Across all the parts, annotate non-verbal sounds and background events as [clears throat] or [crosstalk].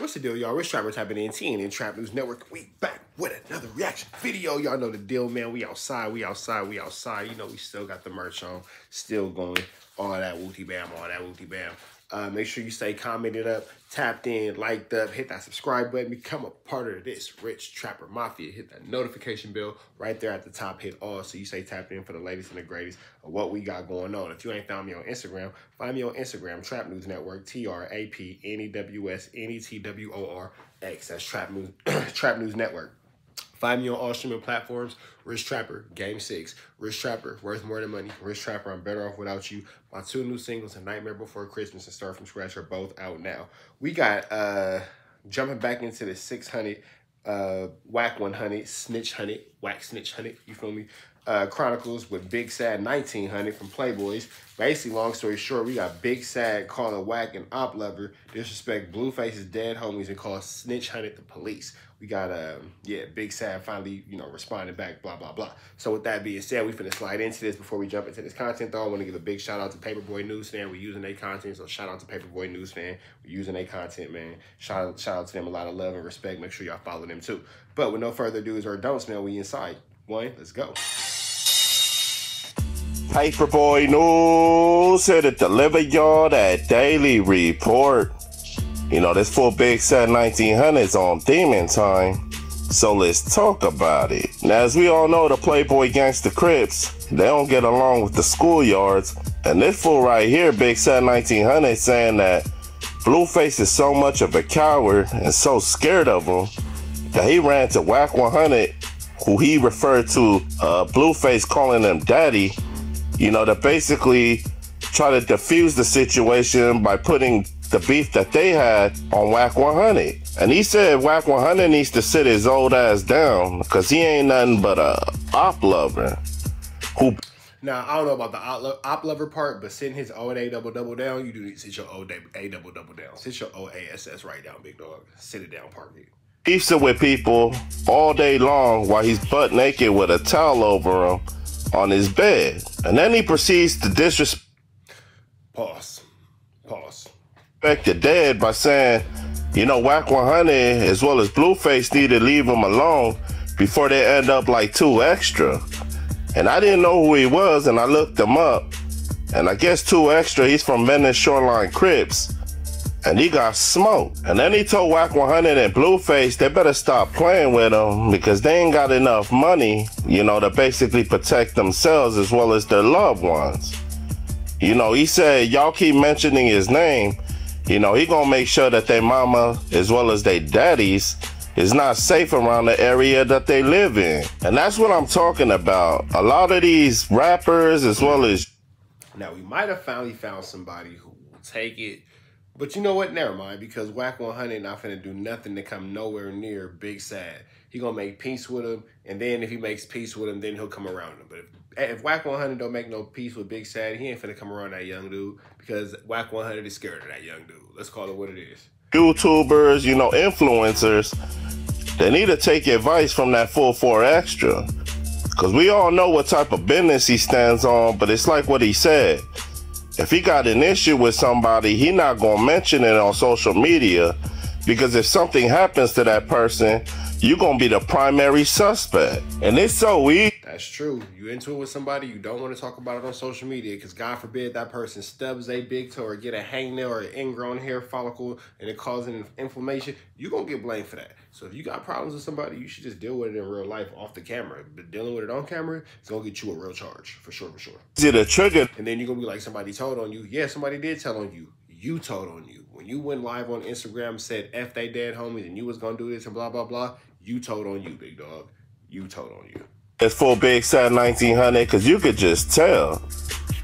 What's the deal, y'all? Rich Trapper tapping in TNN Trap News Network. We back with another reaction video. Y'all know the deal, man. We outside, we outside, we outside. You know, we still got the merch on, still going. All that wooty bam, all that wooty bam. Uh, make sure you stay commented up, tapped in, liked up, hit that subscribe button, become a part of this Rich Trapper Mafia. Hit that notification bell right there at the top. Hit all so you stay tapped in for the latest and the greatest of what we got going on. If you ain't found me on Instagram, find me on Instagram, Trap News Network, T R A P N E W S N E T W O R X. That's Trap News, [clears throat] Trap News Network. Find me on all streaming platforms. Rich Trapper, Game 6. Rich Trapper, Worth More Than Money. Rich Trapper, I'm Better Off Without You. My two new singles, A Nightmare Before Christmas and Start From Scratch, are both out now. We got, uh, jumping back into the 600, uh, Wack 100, Snitch 100, Whack Snitch 100, you feel me? Uh, Chronicles with Big Sad 1900 from Playboys. Basically, long story short, we got Big Sad calling Wack an op lover, disrespect Blueface's dead homies, and call Snitch Hunted the police we got um yeah big sad finally you know responding back blah blah blah. So with that being said we finna slide into this before we jump into this content though. I want to give a big shout out to paperboy newsstand we're using their content so shout out to paperboy newsstand we're using their content man. Shout out shout out to them a lot of love and respect. Make sure y'all follow them too. But with no further do's or don'ts man we inside. One let's go. Paperboy News here to deliver y'all that daily report. You know, this full Big Sad 1900s on Demon Time. So let's talk about it. Now, as we all know, the Playboy Gangsta Crips, they don't get along with the schoolyards. And this fool right here, Big Sad 1900, saying that Blueface is so much of a coward and so scared of him that he ran to Wack 100, who he referred to uh, Blueface calling him daddy, you know, to basically try to defuse the situation by putting the beef that they had on Wack 100. And he said Wack 100 needs to sit his old ass down because he ain't nothing but a op lover who. Now, I don't know about the op, op lover part, but sitting his old A double double down, you do need to sit your old A double double down. Sit your old ASS right down, big dog. Sit it down, Parky. Beefs it with people all day long while he's butt naked with a towel over him on his bed. And then he proceeds to disrespect. Pause the dead by saying, you know, Wack 100 as well as Blueface need to leave him alone before they end up like 2 Extra. And I didn't know who he was, and I looked him up. And I guess 2 Extra, he's from Venice Shoreline Crips. And he got smoked. And then he told Whack 100 and Blueface they better stop playing with him because they ain't got enough money, you know, to basically protect themselves as well as their loved ones. You know, he said, y'all keep mentioning his name, you know, he gonna make sure that their mama as well as their daddies is not safe around the area that they live in. And that's what I'm talking about. A lot of these rappers as well as Now we might have finally found somebody who will take it. But you know what? Never mind, because Wack 100 not finna do nothing to come nowhere near Big Sad. He gonna make peace with him, and then if he makes peace with him, then he'll come around him. But if if Wack 100 don't make no peace with Big Sad, he ain't finna come around that young dude because Wack 100 is scared of that young dude. Let's call it what it is. YouTubers, you know, influencers, they need to take advice from that full four extra. Cause we all know what type of business he stands on, but it's like what he said. If he got an issue with somebody, he not gonna mention it on social media because if something happens to that person, you're gonna be the primary suspect. And it's so easy. That's true. You into it with somebody, you don't want to talk about it on social media because God forbid that person stubs a big toe or get a hangnail or an ingrown hair follicle and it causing inflammation. You're gonna get blamed for that. So if you got problems with somebody, you should just deal with it in real life off the camera. But dealing with it on camera, it's gonna get you a real charge for sure, for sure. Is it a trigger? And then you're gonna be like, somebody told on you. Yeah, somebody did tell on you. You told on you. When you went live on Instagram, said F they dead homies and you was gonna do this and blah blah blah, you told on you, big dog. You told on you. It's full big sad 1900 because you could just tell.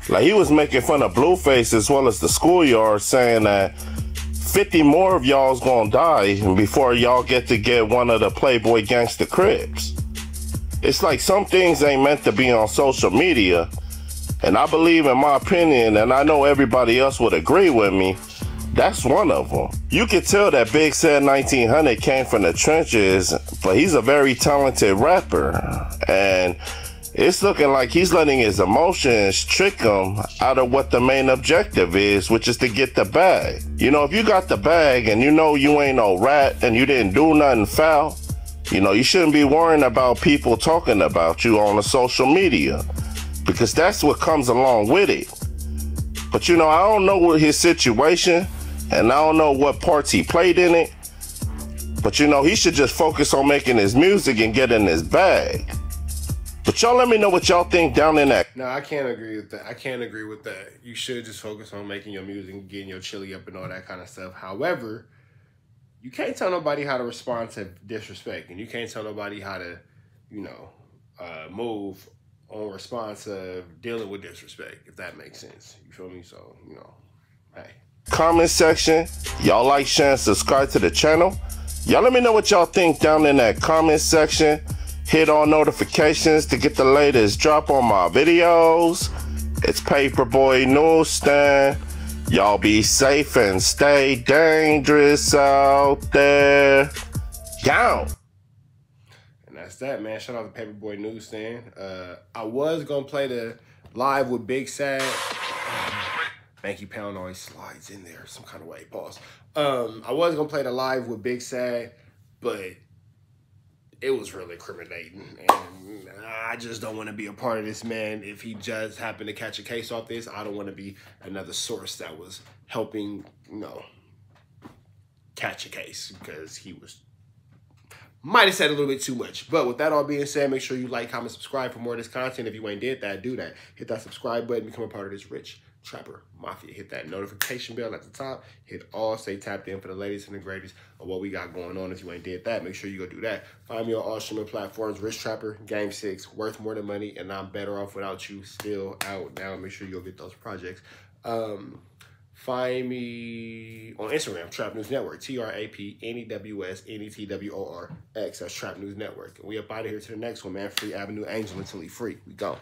Like he was making fun of Blueface as well as the schoolyard, saying that 50 more of y'all's gonna die before y'all get to get one of the Playboy Gangsta Crips. It's like some things ain't meant to be on social media. And I believe, in my opinion, and I know everybody else would agree with me, that's one of them. You can tell that Big Sad 1900 came from the trenches, but he's a very talented rapper. And it's looking like he's letting his emotions trick him out of what the main objective is, which is to get the bag. You know, if you got the bag and you know you ain't no rat and you didn't do nothing foul, you know, you shouldn't be worrying about people talking about you on the social media because that's what comes along with it. But you know, I don't know what his situation and I don't know what parts he played in it. But you know, he should just focus on making his music and getting his bag. But y'all let me know what y'all think down in that. No, I can't agree with that. I can't agree with that. You should just focus on making your music and getting your chili up and all that kind of stuff. However, you can't tell nobody how to respond to disrespect, and you can't tell nobody how to, you know, uh, move on response of dealing with disrespect, if that makes sense. You feel me? So, you know, hey. Comment section. Y'all like, share, and subscribe to the channel. Y'all let me know what y'all think down in that comment section. Hit on notifications to get the latest drop on my videos. It's Paperboy Newsstand. Y'all be safe and stay dangerous out there. Down. And that's that, man. Shout out to Paperboy Newsstand. Uh, I was gonna play the live with Big Sad. Banky Pound always slides in there some kind of way. Pause. Um, I was gonna play the live with Big Sad, but it was really incriminating, and I just don't want to be a part of this man. If he just happened to catch a case off this, I don't want to be another source that was helping, you know, catch a case because he was might have said a little bit too much. But with that all being said, make sure you like, comment, subscribe for more of this content. If you ain't did that, do that. Hit that subscribe button, become a part of this rich Trapper Mafia. Hit that notification bell at the top. Hit all. Stay tapped in for the latest and the greatest of what we got going on. If you ain't did that, make sure you go do that. Find me on all streaming platforms. Rich Trapper, Game 6, worth more than money, and I'm better off without you. Still out now. Make sure you go get those projects. Um, find me on Instagram, Trap News Network, T R A P N E W S N E T W O R X. That's Trap News Network. And we up out of here to the next one, man. Free Avenue Angel until he free. We go.